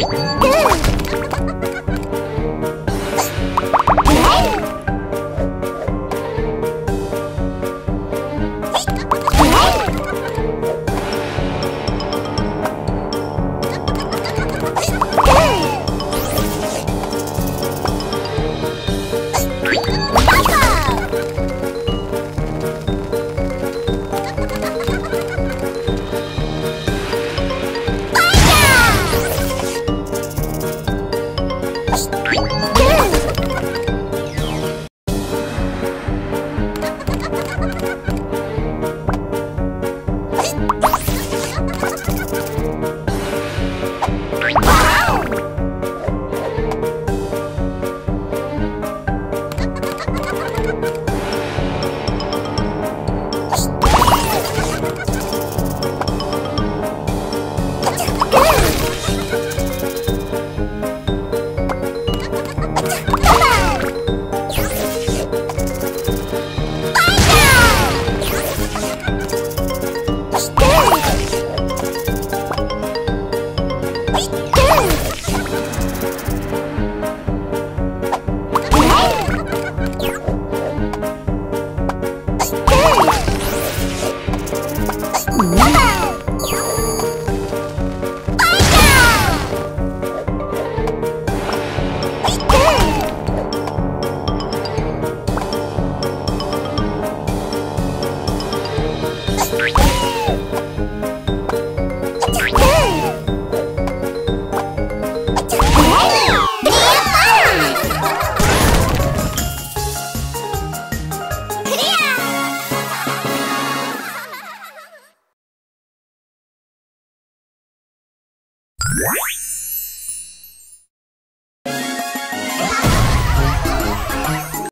Bye. What? What?